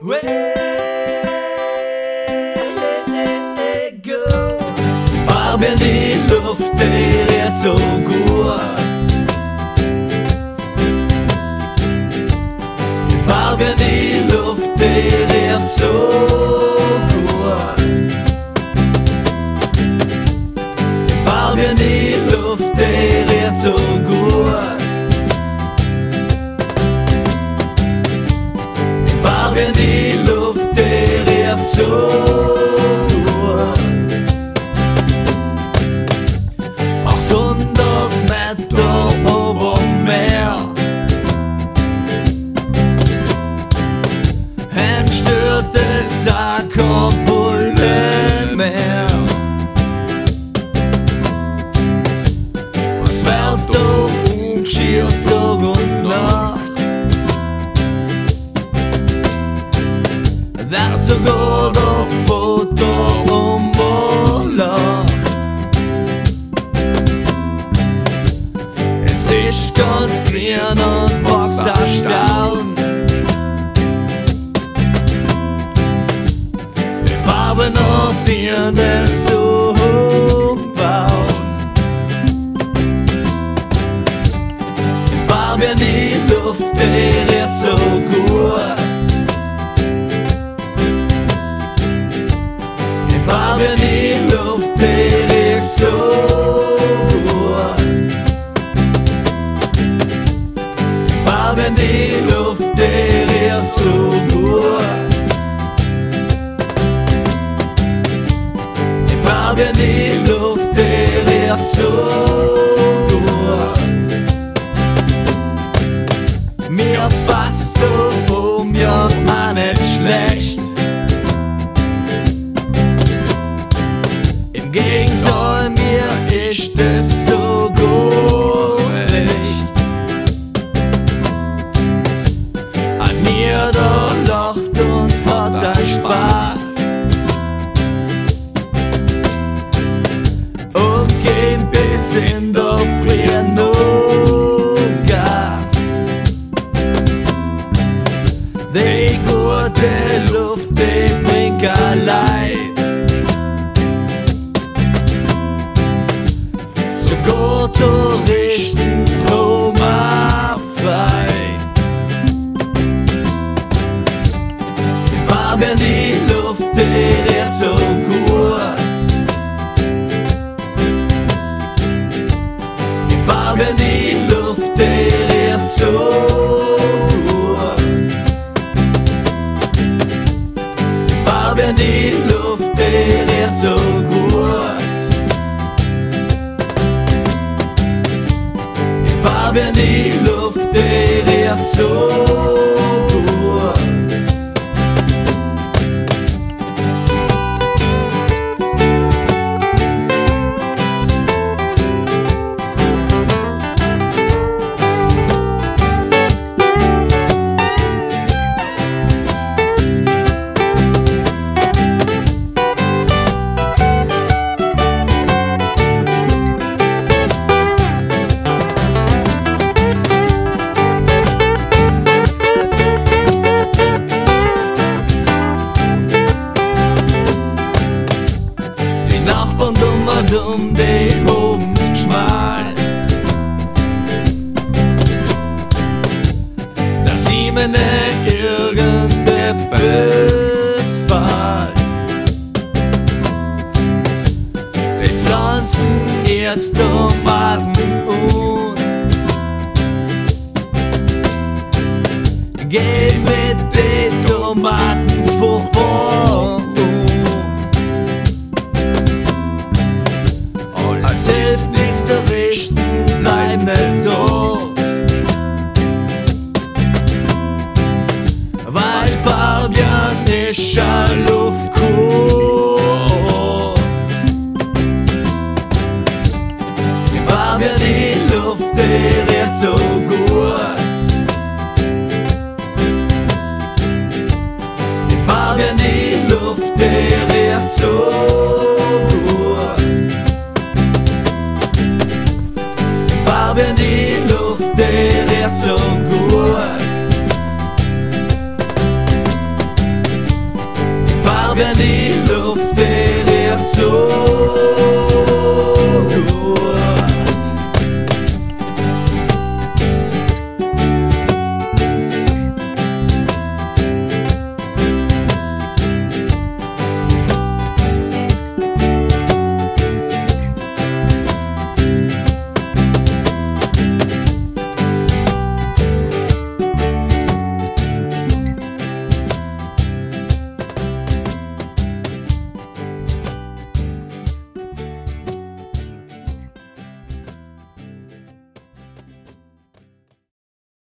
Go. Barben die Luft, der so gut. Barben die Luft, der so gut. la capul meu. Asfaltul și o togonă Dar să goro foto ombola bolă, ist ganz grün haben noch dir das so umbauen. War wir die Luft, die riecht so gut. War wir die Luft, die riecht so gut. Farbe in die Luft, die riecht so gut. In die Luft, die so gut. Mir passt du um ja auch nicht schlecht. Im Gegenteil, mir ist es so gut. An mir da lacht und hat ein Spaß. Touristen Roma frei. Farbe in die Luft, die riecht so gut. Farbe in die In die Luft, die riecht geschmal. Da sieht man nicht pflanzen jetzt Tomaten und gehen mit den Tomaten furchtbar Luft, die riecht so gut. Barbian die Luft, die riecht so gut.